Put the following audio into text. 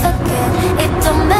again. It don't matter.